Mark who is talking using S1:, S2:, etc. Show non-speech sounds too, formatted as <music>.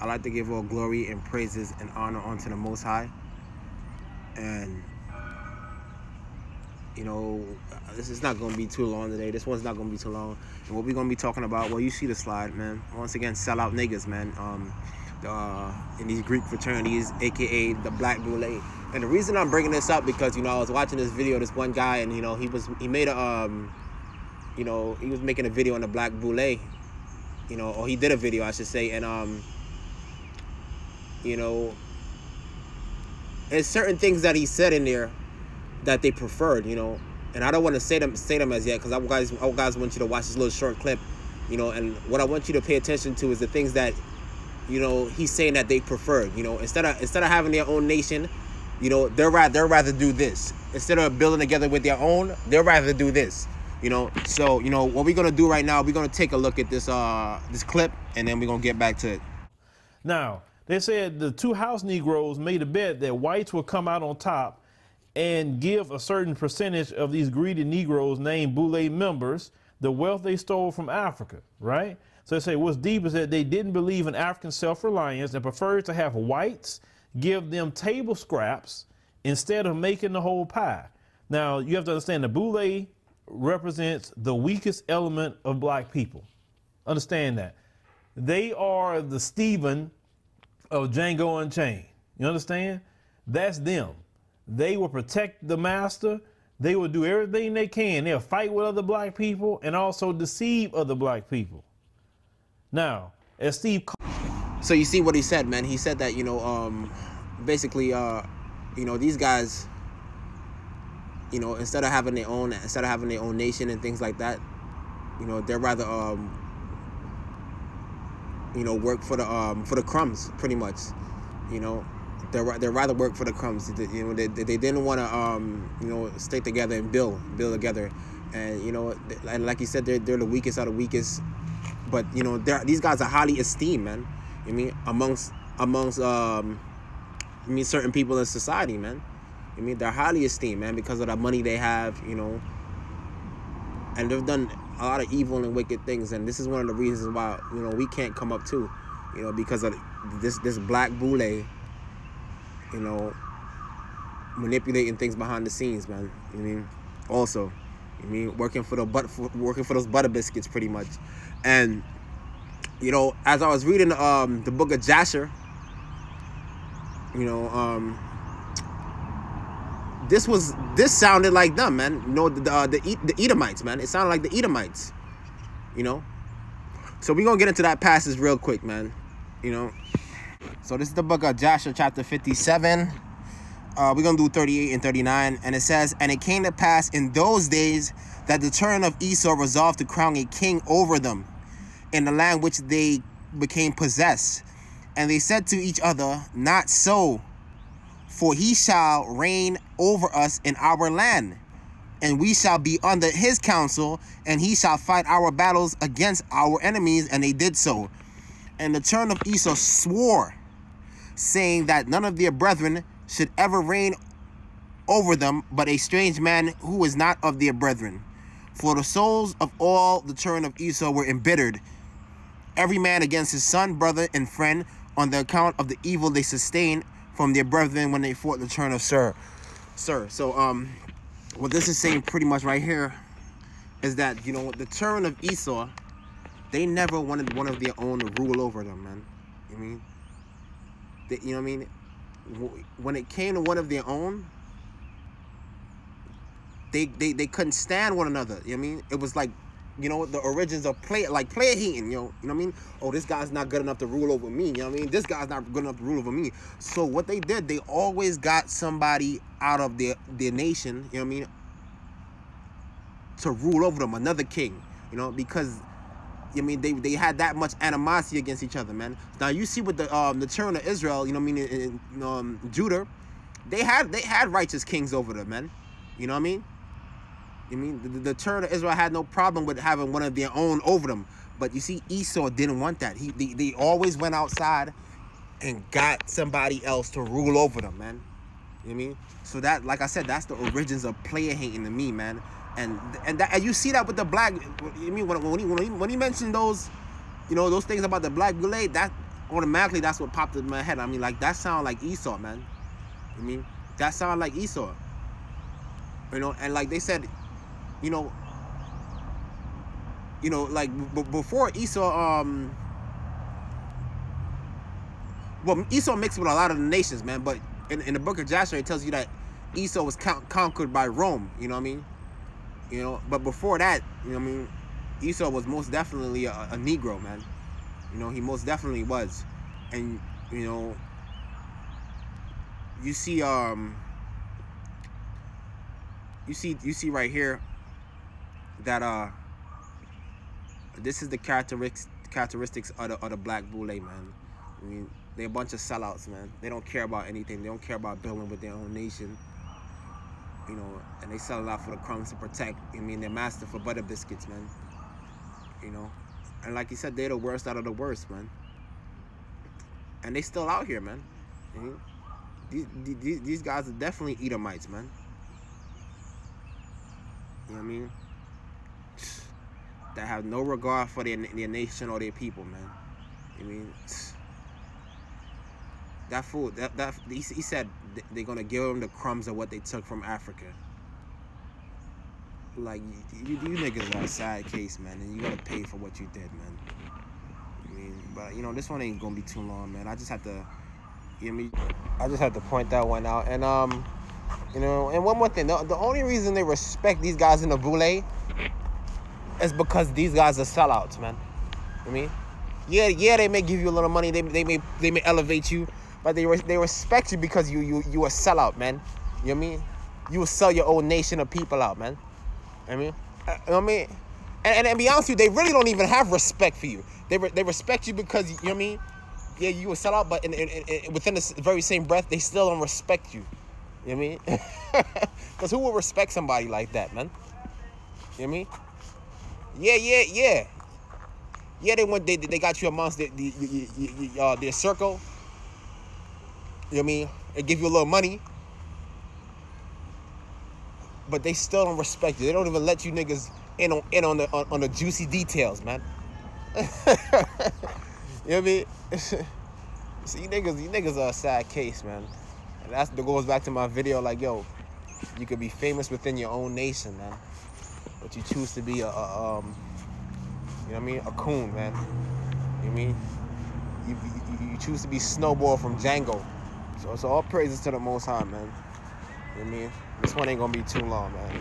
S1: I like to give all glory and praises and honor unto the Most High. And, you know, this is not going to be too long today. This one's not going to be too long. And what we're going to be talking about, well, you see the slide, man. Once again, sell out niggas, man. Um, uh, in these Greek fraternities, aka the Black Boule. And the reason I'm bringing this up because you know I was watching this video, this one guy, and you know he was he made a um, you know he was making a video on the Black Boule, you know, or he did a video I should say, and um, you know, and certain things that he said in there that they preferred, you know, and I don't want to say them say them as yet because I guys I guys want you to watch this little short clip, you know, and what I want you to pay attention to is the things that, you know, he's saying that they preferred, you know, instead of instead of having their own nation, you know, they're rather they're rather do this instead of building together with their own, they're rather do this, you know. So you know what we're gonna do right now, we're gonna take a look at this uh this clip and then we're gonna get back to it.
S2: Now, they said the two house Negroes made a bet that whites would come out on top and give a certain percentage of these greedy Negroes named Boule members the wealth they stole from Africa, right? So they say what's deep is that they didn't believe in African self-reliance and preferred to have whites give them table scraps instead of making the whole pie. Now, you have to understand the Boule represents the weakest element of black people. Understand that. They are the Stephen of Django Unchained. You understand? That's them. They will protect the master. They will do everything they can. They'll fight with other black people and also deceive other black people. Now, as Steve.
S1: So you see what he said, man. He said that you know, um, basically, uh, you know, these guys, you know, instead of having their own, instead of having their own nation and things like that, you know, they're rather, um, you know, work for the um for the crumbs, pretty much, you know. They're, they're rather work for the crumbs. They, you know, they, they didn't want to, um, you know, stay together and build, build together. And, you know, and like you said, they're, they're the weakest out of weakest. But, you know, these guys are highly esteemed, man. I mean, amongst, amongst, um, I mean, certain people in society, man. I mean, they're highly esteemed, man, because of the money they have, you know. And they've done a lot of evil and wicked things. And this is one of the reasons why, you know, we can't come up too, you know, because of this, this black boule you know, manipulating things behind the scenes, man. You mean? Also, you mean working for the but for, working for those butter biscuits, pretty much. And you know, as I was reading um, the book of Jasher, you know, um, this was this sounded like them, man. You know, the uh, the the Edomites, man. It sounded like the Edomites. You know. So we're gonna get into that passage real quick, man. You know, so this is the book of Jasher chapter 57. Uh, we're to do 38 and 39. And it says, And it came to pass in those days that the children of Esau resolved to crown a king over them in the land which they became possessed. And they said to each other, Not so, for he shall reign over us in our land. And we shall be under his counsel, and he shall fight our battles against our enemies. And they did so. And the turn of Esau swore saying that none of their brethren should ever reign over them, but a strange man who is not of their brethren. For the souls of all the turn of Esau were embittered, every man against his son, brother, and friend, on the account of the evil they sustained from their brethren when they fought the turn of Seir. Sir. So, um, what this is saying pretty much right here is that, you know, the turn of Esau, they never wanted one of their own to rule over them, man. You mean? They, you know what I mean? When it came to one of their own, they, they, they couldn't stand one another. You know I mean? It was like, you know, the origins of play, like player heating, you know, you know what I mean? Oh, this guy's not good enough to rule over me. You know what I mean? This guy's not good enough to rule over me. So what they did, they always got somebody out of their, their nation, you know what I mean? To rule over them, another king, you know, because I mean, they, they had that much animosity against each other, man. Now you see with the um the children of Israel, you know, what I mean, in, in um Judah, they had they had righteous kings over them, man. You know what I mean? I mean, the, the children of Israel had no problem with having one of their own over them, but you see, Esau didn't want that. He they, they always went outside and got somebody else to rule over them, man. You know I mean? So that, like I said, that's the origins of player hating to me, man and and that and you see that with the black. I mean, when when he, when he, when he mentioned those, you know, those things about the black Boule, that automatically that's what popped in my head. I mean, like that sound like Esau, man. I mean, that sound like Esau. You know, and like they said, you know, you know, like before Esau, um, well, Esau mixed with a lot of the nations, man. But in, in the book of Jasher, it tells you that Esau was con- conquered by Rome. You know what I mean? You know, but before that, you know what I mean, Esau was most definitely a, a Negro, man. You know, he most definitely was, and you know, you see, um, you see, you see right here that uh, this is the characteristics characteristics of the, of the black boule, man. I mean, they're a bunch of sellouts, man. They don't care about anything. They don't care about building with their own nation. You know, and they sell a lot for the crumbs to protect. I mean, they're master for butter biscuits, man. You know, and like you said, they're the worst out of the worst, man. And they still out here, man. These, these, these guys are definitely Edomites, man. You know what I mean? That have no regard for their, their nation or their people, man. I mean, that fool, that, that he, he said they're gonna give them the crumbs of what they took from Africa. Like, you, you, you niggas are a sad case, man, and you gotta pay for what you did, man. I mean, but you know, this one ain't gonna be too long, man. I just have to, you know me, I just have to point that one out. And, um, you know, and one more thing, the, the only reason they respect these guys in the boule is because these guys are sellouts, man. I mean, yeah, yeah, they may give you a little money, they, they may they may elevate you, but they they respect you because you you you a sellout, man. You know what I mean? You will sell your own nation of people out, man. I mean, uh, you know what I mean? And, and, and be honest with you, they really don't even have respect for you. They re, they respect you because you know what I mean. Yeah, you a sellout, but in, in, in, within the very same breath, they still don't respect you. You know what I mean? <laughs> Because who would respect somebody like that, man? You know what I mean? Yeah, yeah, yeah. Yeah, they went. They, they got you amongst the, the, the, the uh, their circle. You know what I mean? They give you a little money, but they still don't respect you. They don't even let you niggas in on in on the on, on the juicy details, man. <laughs> you know what I mean? <laughs> See, you niggas, you niggas are a sad case, man. And that's that goes back to my video. Like, yo, you could be famous within your own nation, man, but you choose to be a, a um, you know what I mean, a coon, man. You know I mean? You, you, you choose to be Snowball from Django. So it's all praises to the Most High, man. You know I mean? This one ain't gonna be too long, man.